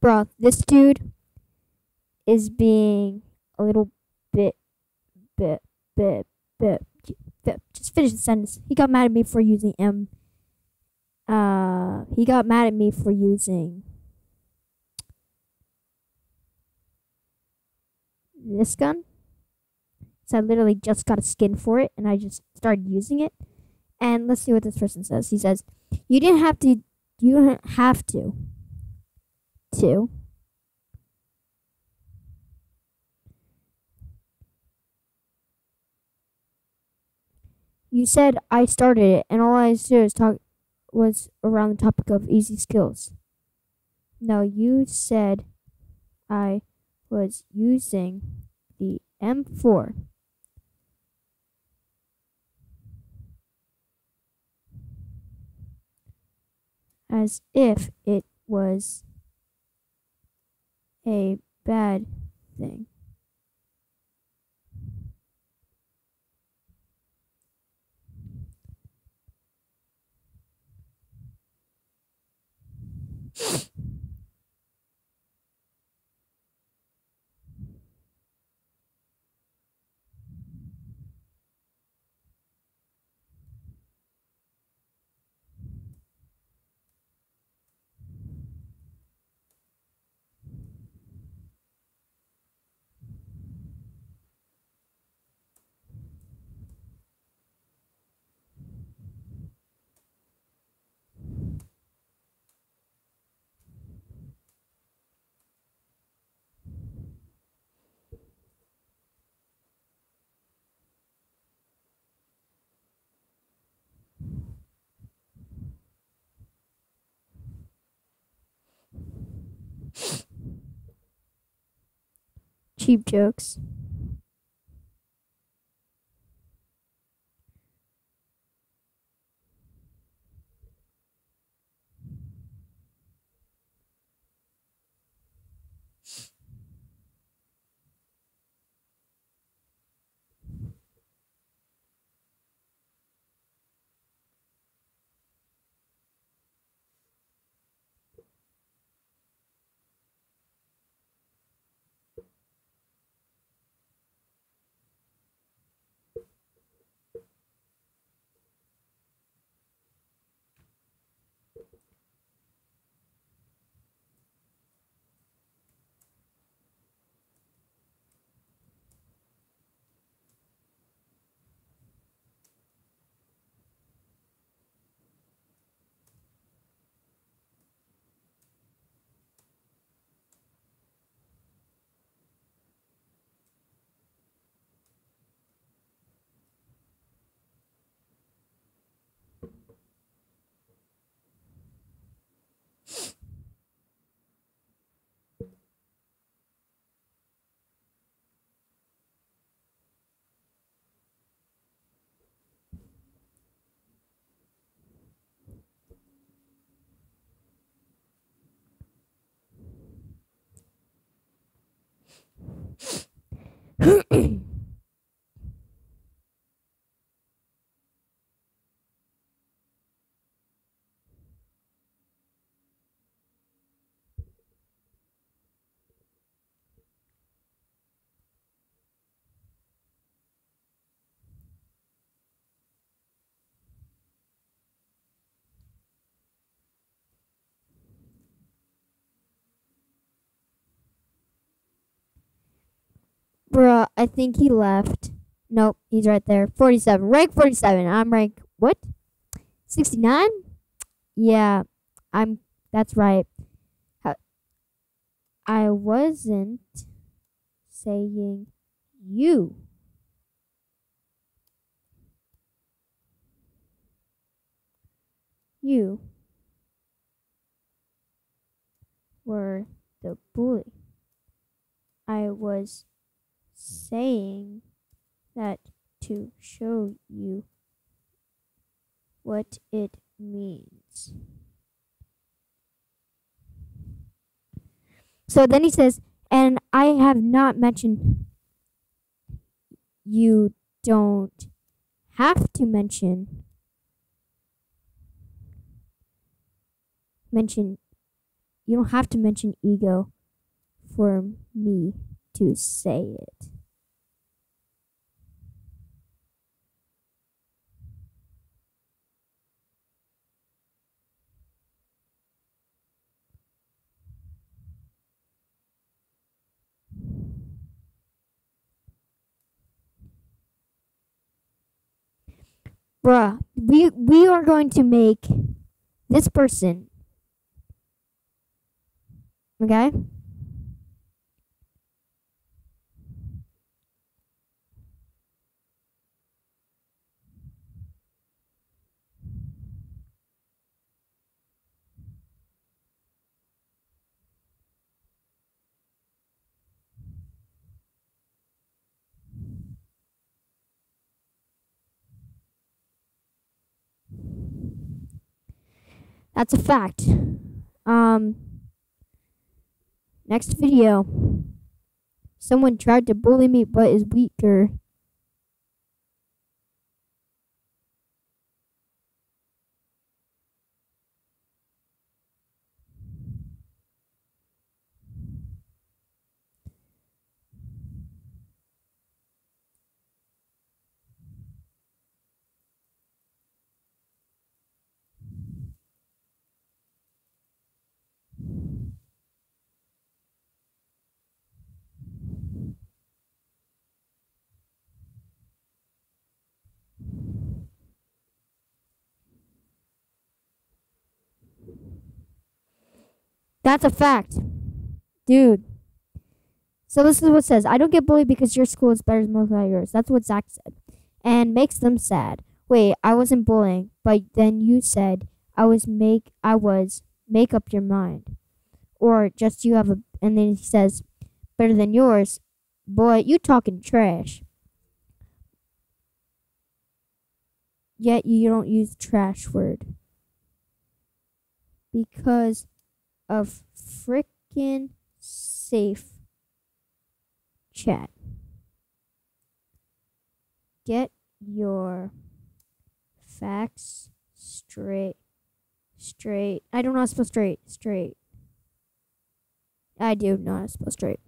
bro, this dude is being a little bit, bit, bit, bit, bit. Just finish the sentence. He got mad at me for using M. Uh, he got mad at me for using this gun. So I literally just got a skin for it, and I just started using it. And let's see what this person says. He says, "You didn't have to. You didn't have to. To." You said I started it, and all I did was talk was around the topic of easy skills. No, you said I was using the M4. As if it was a bad thing. Cheap jokes. Mm-mm. Bruh, I think he left. Nope, he's right there. 47. Rank 47. I'm rank, what? 69? Yeah, I'm, that's right. I wasn't saying you. You were the bully. I was saying that to show you what it means. So then he says, and I have not mentioned you don't have to mention mention you don't have to mention ego for me to say it. Bruh, we we are going to make this person okay? That's a fact. Um, next video. Someone tried to bully me but is weaker. That's a fact. Dude. So this is what says. I don't get bullied because your school is better than most of yours. That's what Zach said. And makes them sad. Wait, I wasn't bullying, but then you said I was make I was make up your mind. Or just you have a and then he says, better than yours. Boy, you talking trash. Yet you don't use trash word. Because of frickin' safe chat. Get your facts straight. Straight. I don't know how to spell straight. Straight. I do to spell straight.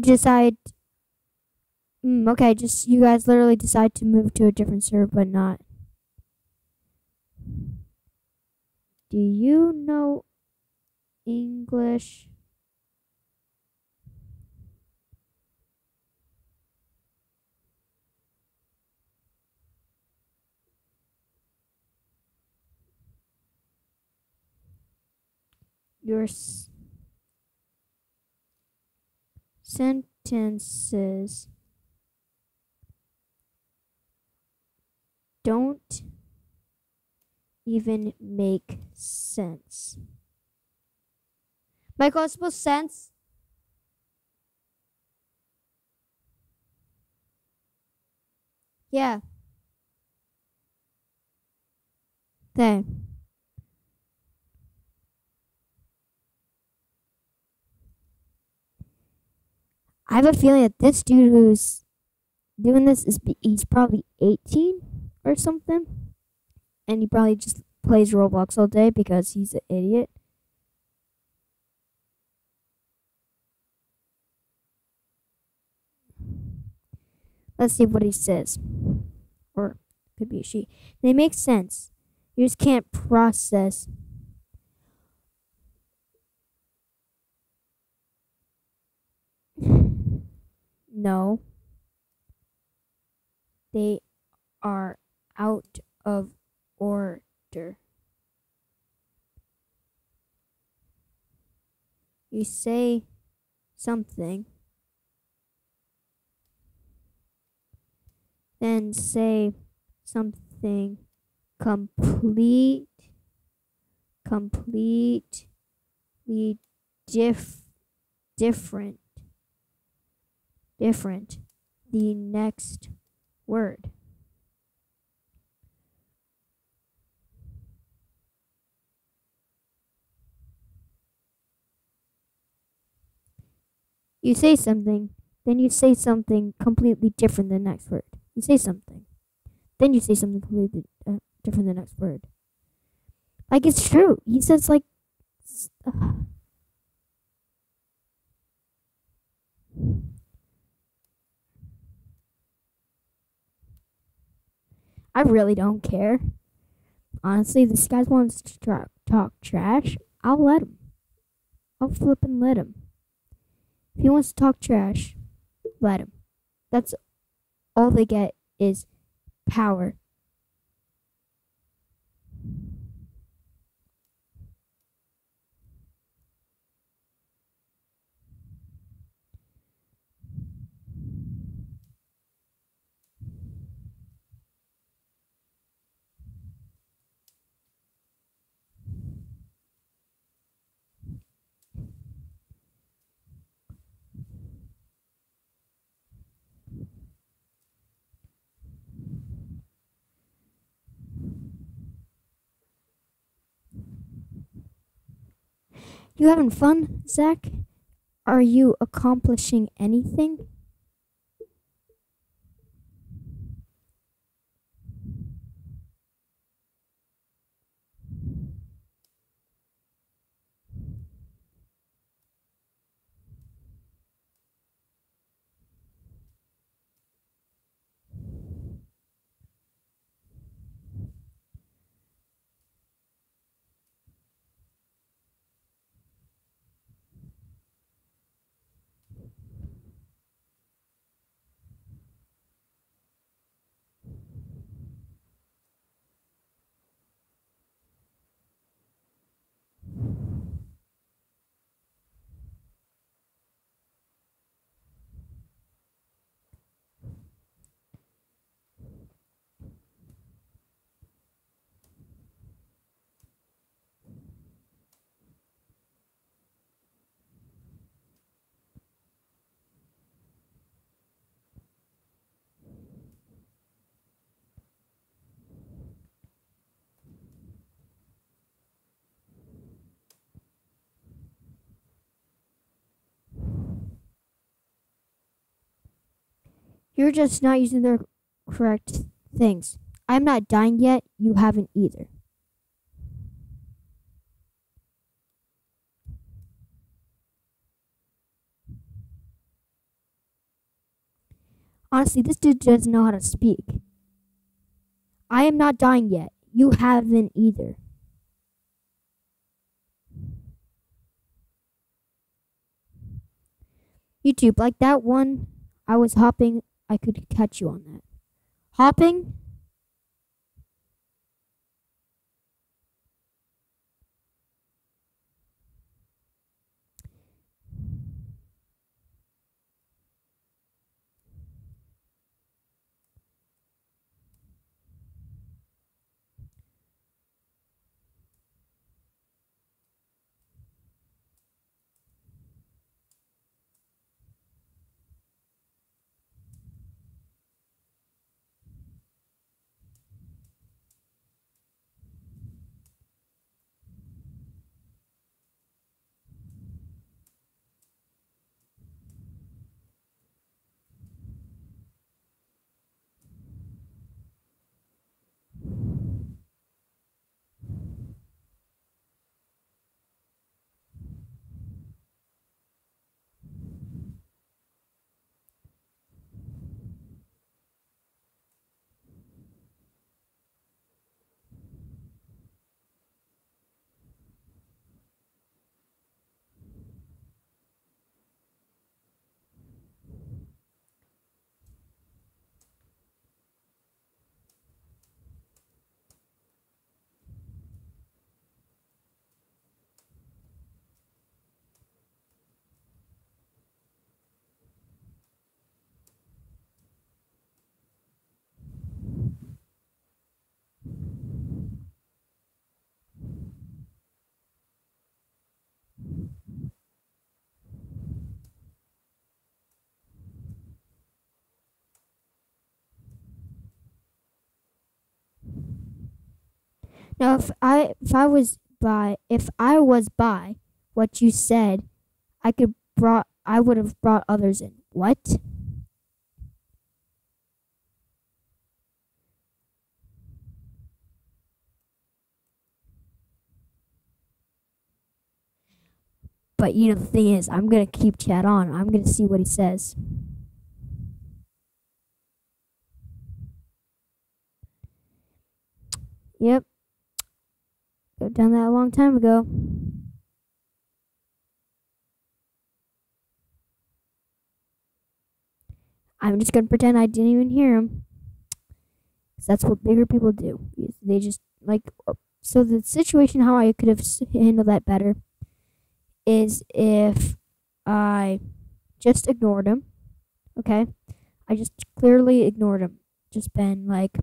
Decide Mm, okay, just you guys literally decide to move to a different server, but not. Do you know English? Your sentences don't even make sense. It's supposed sense. Yeah. There. I have a feeling that this dude who's doing this is he's probably 18 or something. And he probably just plays Roblox all day because he's an idiot. Let's see what he says. Or could be a she. They make sense. You just can't process. No. They are out of order. You say something, then say something complete, completely diff, different, different. The next word. You say something, then you say something completely different the next word. You say something, Then you say something completely uh, different the next word. Like it's true. He says like. ugh. I really don't care. Honestly, this guy wants to talk trash. I'll let him. I'll flip and let him. If he wants to talk trash, let him. That's all they get is power. You having fun, Zach? Are you accomplishing anything? You're just not using the correct things. I'm not dying yet. You haven't either. Honestly, this dude doesn't know how to speak. I am not dying yet. You haven't either. YouTube, like that one I was hopping, I could catch you on that. Hopping? Now, if I if I was by if I was by what you said, I could brought I would have brought others in. What? But you know the thing is, I'm gonna keep chat on. I'm gonna see what he says. Yep. Done that a long time ago. I'm just gonna pretend I didn't even hear him. Cause that's what bigger people do. They just like so the situation how I could have handled that better is if I just ignored him. Okay, I just clearly ignored him. Just been like,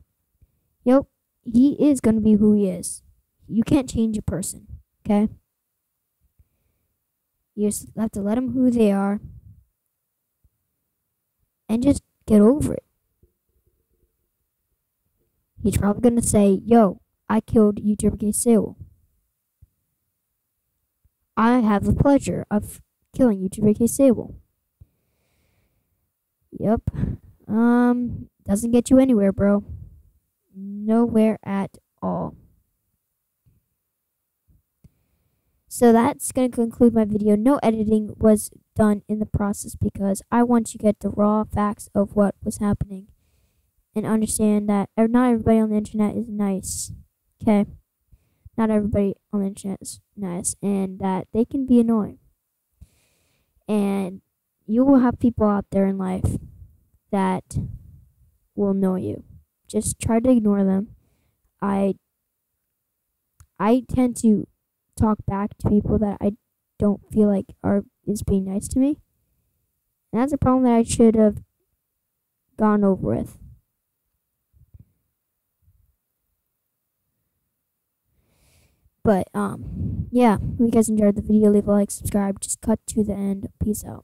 "Yep, he is gonna be who he is. You can't change a person." Okay, you just have to let them who they are and just get over it. He's probably gonna say, "Yo, I killed YouTuber Ksabol. I have the pleasure of killing YouTuber Ksabol." Yep. Um, doesn't get you anywhere, bro. Nowhere at all. So that's going to conclude my video. No editing was done in the process because I want you to get the raw facts of what was happening and understand that not everybody on the internet is nice. Okay? Not everybody on the internet is nice and that they can be annoying. And you will have people out there in life that will annoy you. Just try to ignore them. I I tend to talk back to people that I don't feel like are is being nice to me. And that's a problem that I should have gone over with. But um yeah, if you guys enjoyed the video, leave a like, subscribe, just cut to the end. Peace out.